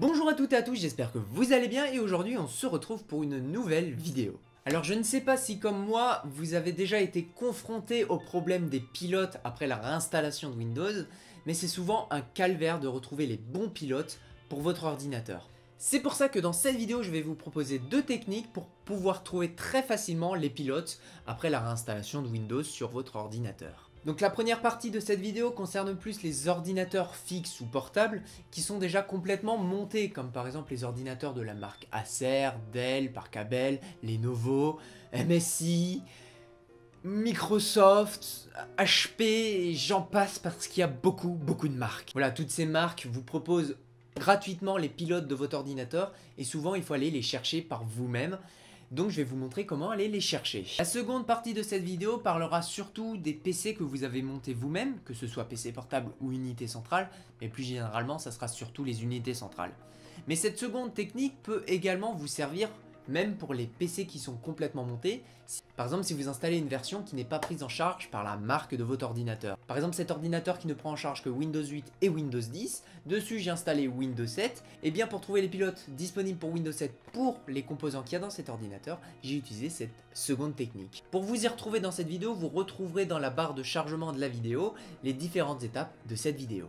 Bonjour à toutes et à tous, j'espère que vous allez bien et aujourd'hui on se retrouve pour une nouvelle vidéo. Alors je ne sais pas si comme moi vous avez déjà été confronté au problème des pilotes après la réinstallation de Windows, mais c'est souvent un calvaire de retrouver les bons pilotes pour votre ordinateur. C'est pour ça que dans cette vidéo je vais vous proposer deux techniques pour pouvoir trouver très facilement les pilotes après la réinstallation de Windows sur votre ordinateur. Donc la première partie de cette vidéo concerne plus les ordinateurs fixes ou portables qui sont déjà complètement montés, comme par exemple les ordinateurs de la marque Acer, Dell, Parkabel, Lenovo, MSI, Microsoft, HP, j'en passe parce qu'il y a beaucoup beaucoup de marques. Voilà, toutes ces marques vous proposent gratuitement les pilotes de votre ordinateur et souvent il faut aller les chercher par vous-même donc je vais vous montrer comment aller les chercher. La seconde partie de cette vidéo parlera surtout des PC que vous avez montés vous-même, que ce soit PC portable ou unité centrale, mais plus généralement ça sera surtout les unités centrales. Mais cette seconde technique peut également vous servir même pour les PC qui sont complètement montés. Par exemple, si vous installez une version qui n'est pas prise en charge par la marque de votre ordinateur. Par exemple, cet ordinateur qui ne prend en charge que Windows 8 et Windows 10, dessus j'ai installé Windows 7, et bien pour trouver les pilotes disponibles pour Windows 7 pour les composants qu'il y a dans cet ordinateur, j'ai utilisé cette seconde technique. Pour vous y retrouver dans cette vidéo, vous retrouverez dans la barre de chargement de la vidéo les différentes étapes de cette vidéo.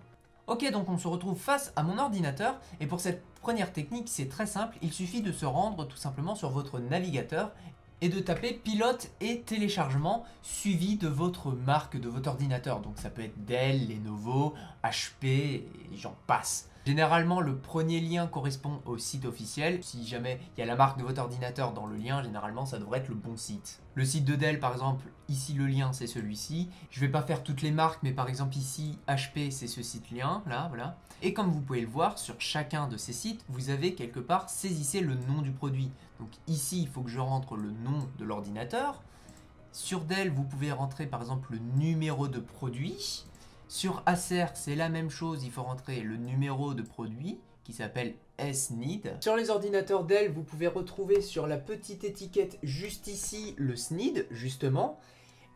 Ok, donc on se retrouve face à mon ordinateur et pour cette première technique, c'est très simple, il suffit de se rendre tout simplement sur votre navigateur et de taper pilote et téléchargement suivi de votre marque de votre ordinateur. Donc ça peut être Dell, Lenovo, HP j'en passe. Généralement, le premier lien correspond au site officiel. Si jamais il y a la marque de votre ordinateur dans le lien, généralement, ça devrait être le bon site. Le site de Dell, par exemple, ici le lien, c'est celui-ci. Je ne vais pas faire toutes les marques, mais par exemple ici, HP, c'est ce site-lien, là, voilà. Et comme vous pouvez le voir, sur chacun de ces sites, vous avez quelque part, saisissez le nom du produit. Donc ici, il faut que je rentre le nom de l'ordinateur. Sur Dell, vous pouvez rentrer par exemple le numéro de produit. Sur Acer, c'est la même chose, il faut rentrer le numéro de produit qui s'appelle SNID. Sur les ordinateurs Dell, vous pouvez retrouver sur la petite étiquette juste ici le SNID, justement.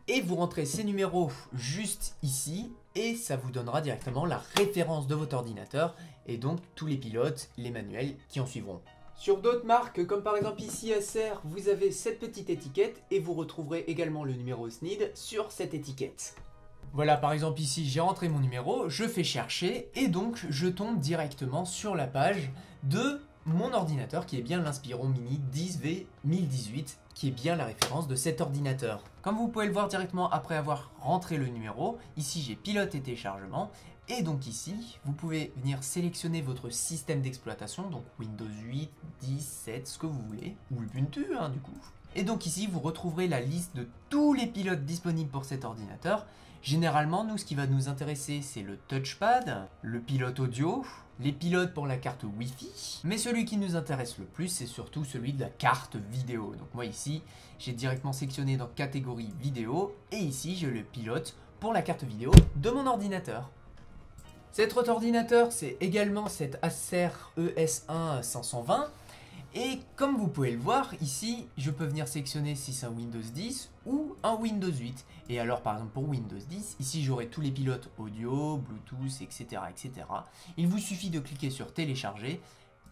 Et vous rentrez ces numéros juste ici et ça vous donnera directement la référence de votre ordinateur et donc tous les pilotes, les manuels qui en suivront. Sur d'autres marques, comme par exemple ici Acer, vous avez cette petite étiquette et vous retrouverez également le numéro SNID sur cette étiquette. Voilà, par exemple ici, j'ai rentré mon numéro, je fais chercher et donc je tombe directement sur la page de mon ordinateur qui est bien l'Inspiron Mini 10V1018 qui est bien la référence de cet ordinateur. Comme vous pouvez le voir directement après avoir rentré le numéro, ici j'ai pilote et téléchargement et donc ici, vous pouvez venir sélectionner votre système d'exploitation, donc Windows 8, 10, 7, ce que vous voulez, ou Ubuntu hein, du coup. Et donc ici, vous retrouverez la liste de tous les pilotes disponibles pour cet ordinateur. Généralement, nous, ce qui va nous intéresser, c'est le touchpad, le pilote audio, les pilotes pour la carte Wi-Fi. Mais celui qui nous intéresse le plus, c'est surtout celui de la carte vidéo. Donc moi ici, j'ai directement sélectionné dans catégorie vidéo, et ici, je le pilote pour la carte vidéo de mon ordinateur. Cet autre ordinateur, c'est également cette Acer ES1 520 et comme vous pouvez le voir, ici, je peux venir sélectionner si c'est un Windows 10 ou un Windows 8. Et alors, par exemple, pour Windows 10, ici, j'aurai tous les pilotes audio, Bluetooth, etc., etc. Il vous suffit de cliquer sur télécharger.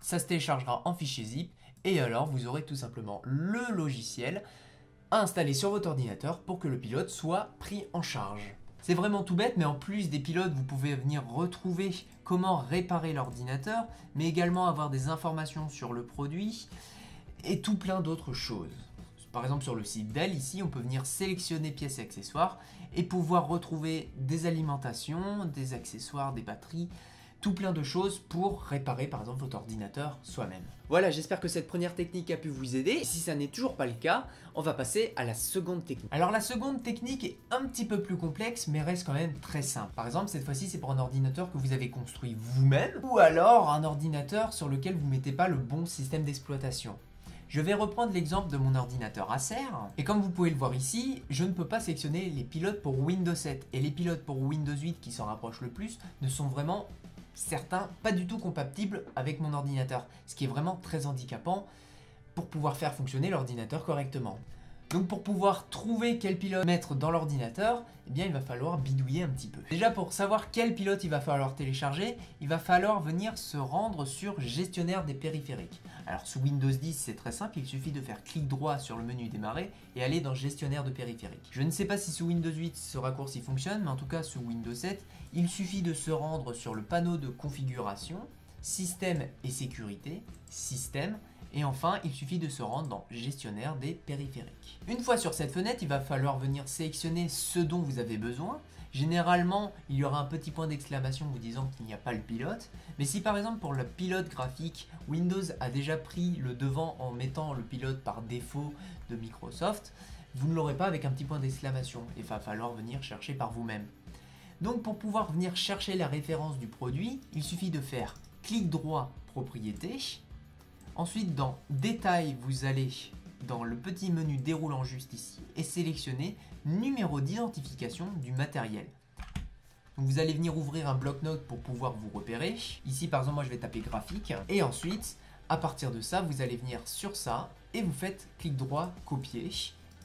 Ça se téléchargera en fichier zip. Et alors, vous aurez tout simplement le logiciel à installer sur votre ordinateur pour que le pilote soit pris en charge. C'est vraiment tout bête, mais en plus des pilotes, vous pouvez venir retrouver comment réparer l'ordinateur, mais également avoir des informations sur le produit et tout plein d'autres choses. Par exemple sur le site Dell, ici, on peut venir sélectionner pièces et accessoires et pouvoir retrouver des alimentations, des accessoires, des batteries, tout plein de choses pour réparer par exemple votre ordinateur soi-même. Voilà, j'espère que cette première technique a pu vous aider. Si ça n'est toujours pas le cas, on va passer à la seconde technique. Alors la seconde technique est un petit peu plus complexe mais reste quand même très simple. Par exemple, cette fois-ci, c'est pour un ordinateur que vous avez construit vous-même ou alors un ordinateur sur lequel vous mettez pas le bon système d'exploitation. Je vais reprendre l'exemple de mon ordinateur Acer, et comme vous pouvez le voir ici, je ne peux pas sélectionner les pilotes pour Windows 7, et les pilotes pour Windows 8 qui s'en rapprochent le plus ne sont vraiment certains pas du tout compatibles avec mon ordinateur, ce qui est vraiment très handicapant pour pouvoir faire fonctionner l'ordinateur correctement. Donc pour pouvoir trouver quel pilote mettre dans l'ordinateur, eh bien il va falloir bidouiller un petit peu. Déjà pour savoir quel pilote il va falloir télécharger, il va falloir venir se rendre sur gestionnaire des périphériques. Alors sous Windows 10 c'est très simple, il suffit de faire clic droit sur le menu démarrer et aller dans gestionnaire de périphériques. Je ne sais pas si sous Windows 8 ce raccourci fonctionne, mais en tout cas sous Windows 7, il suffit de se rendre sur le panneau de configuration, système et sécurité, système, et enfin, il suffit de se rendre dans Gestionnaire des périphériques. Une fois sur cette fenêtre, il va falloir venir sélectionner ce dont vous avez besoin. Généralement, il y aura un petit point d'exclamation vous disant qu'il n'y a pas le pilote. Mais si par exemple pour le pilote graphique, Windows a déjà pris le devant en mettant le pilote par défaut de Microsoft, vous ne l'aurez pas avec un petit point d'exclamation. Il va falloir venir chercher par vous-même. Donc pour pouvoir venir chercher la référence du produit, il suffit de faire clic droit propriété, Ensuite, dans Détail, vous allez dans le petit menu déroulant juste ici et sélectionner Numéro d'identification du matériel. vous allez venir ouvrir un bloc-notes pour pouvoir vous repérer. Ici, par exemple, moi je vais taper graphique. Et ensuite, à partir de ça, vous allez venir sur ça et vous faites clic droit, copier.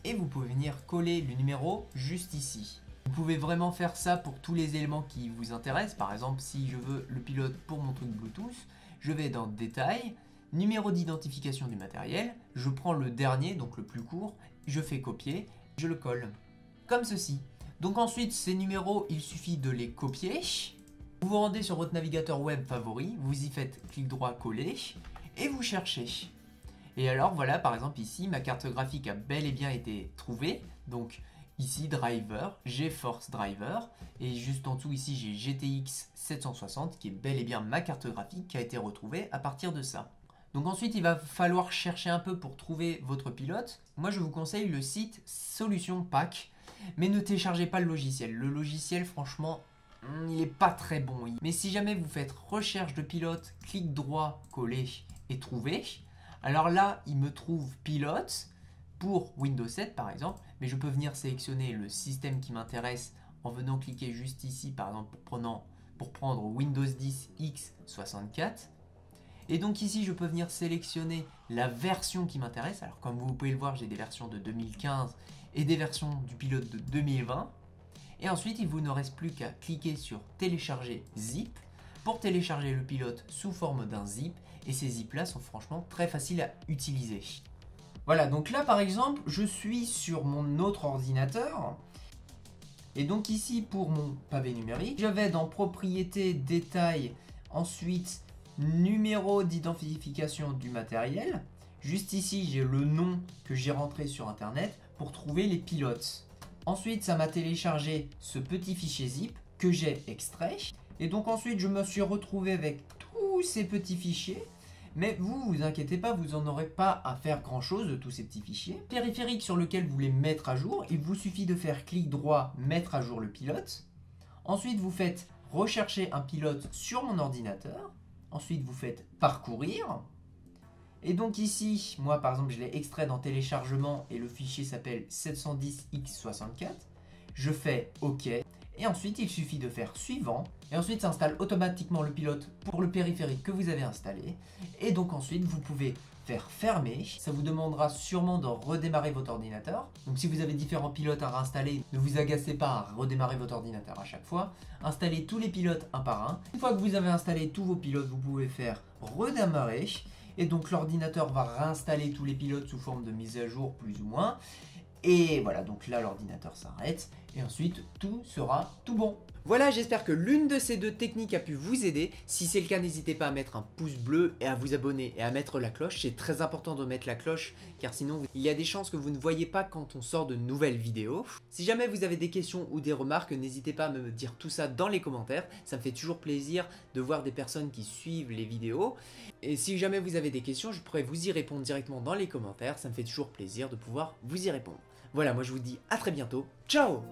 Et vous pouvez venir coller le numéro juste ici. Vous pouvez vraiment faire ça pour tous les éléments qui vous intéressent. Par exemple, si je veux le pilote pour mon truc Bluetooth, je vais dans Détail, numéro d'identification du matériel, je prends le dernier, donc le plus court, je fais copier, je le colle. Comme ceci. Donc ensuite, ces numéros, il suffit de les copier. Vous vous rendez sur votre navigateur web favori, vous y faites clic droit coller, et vous cherchez. Et alors voilà, par exemple ici, ma carte graphique a bel et bien été trouvée. Donc ici, driver, GeForce Driver, et juste en dessous ici, j'ai GTX 760, qui est bel et bien ma carte graphique qui a été retrouvée à partir de ça. Donc ensuite, il va falloir chercher un peu pour trouver votre pilote. Moi, je vous conseille le site Solution Pack, mais ne téléchargez pas le logiciel. Le logiciel, franchement, hmm, il n'est pas très bon. Mais si jamais vous faites recherche de pilote, clic droit, coller et trouver, alors là, il me trouve pilote pour Windows 7 par exemple, mais je peux venir sélectionner le système qui m'intéresse en venant cliquer juste ici par exemple pour, pour prendre Windows 10 X64 et donc ici, je peux venir sélectionner la version qui m'intéresse. Alors comme vous pouvez le voir, j'ai des versions de 2015 et des versions du pilote de 2020. Et ensuite, il vous ne reste plus qu'à cliquer sur télécharger zip pour télécharger le pilote sous forme d'un zip. Et ces zips là sont franchement très faciles à utiliser. Voilà, donc là par exemple, je suis sur mon autre ordinateur. Et donc ici pour mon pavé numérique, je vais dans propriété, détail, ensuite numéro d'identification du matériel. Juste ici, j'ai le nom que j'ai rentré sur Internet pour trouver les pilotes. Ensuite, ça m'a téléchargé ce petit fichier zip que j'ai extrait. Et donc ensuite, je me suis retrouvé avec tous ces petits fichiers. Mais vous, vous inquiétez pas, vous n'en aurez pas à faire grand chose de tous ces petits fichiers. Périphérique sur lequel vous voulez mettre à jour, il vous suffit de faire clic droit, mettre à jour le pilote. Ensuite, vous faites rechercher un pilote sur mon ordinateur. Ensuite, vous faites parcourir. Et donc ici, moi par exemple, je l'ai extrait dans téléchargement et le fichier s'appelle 710x64. Je fais OK. Et ensuite, il suffit de faire suivant. Et ensuite, ça installe automatiquement le pilote pour le périphérique que vous avez installé. Et donc ensuite, vous pouvez fermer. Ça vous demandera sûrement de redémarrer votre ordinateur. Donc si vous avez différents pilotes à réinstaller, ne vous agacez pas à redémarrer votre ordinateur à chaque fois. Installez tous les pilotes un par un. Une fois que vous avez installé tous vos pilotes, vous pouvez faire redémarrer. Et donc l'ordinateur va réinstaller tous les pilotes sous forme de mise à jour plus ou moins. Et voilà, donc là l'ordinateur s'arrête et ensuite tout sera tout bon. Voilà, j'espère que l'une de ces deux techniques a pu vous aider. Si c'est le cas, n'hésitez pas à mettre un pouce bleu et à vous abonner et à mettre la cloche. C'est très important de mettre la cloche car sinon il y a des chances que vous ne voyez pas quand on sort de nouvelles vidéos. Si jamais vous avez des questions ou des remarques, n'hésitez pas à me dire tout ça dans les commentaires. Ça me fait toujours plaisir de voir des personnes qui suivent les vidéos. Et si jamais vous avez des questions, je pourrais vous y répondre directement dans les commentaires. Ça me fait toujours plaisir de pouvoir vous y répondre. Voilà, moi je vous dis à très bientôt. Ciao